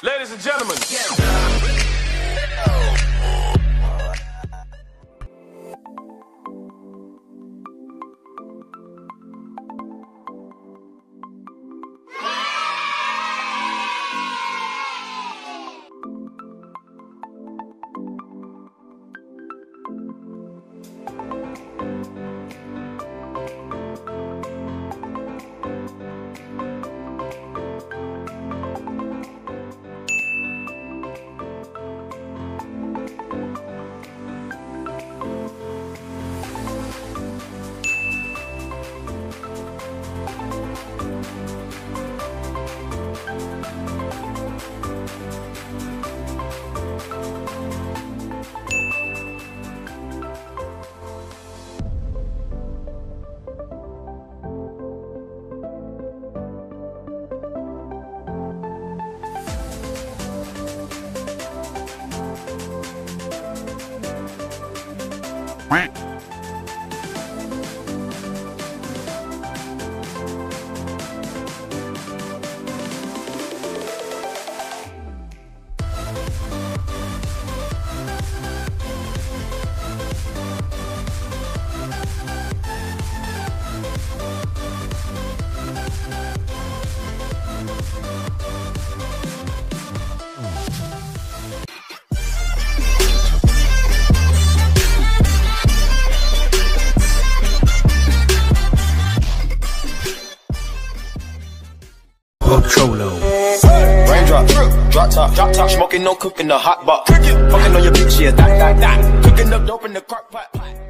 Ladies and gentlemen. Quack. Cholo. Raindrop, drop top, drop top, smoking, no cooking, the hot box. Fucking on your bitch, yeah, that, that, that. Cooking up dope in the crock pot. pot.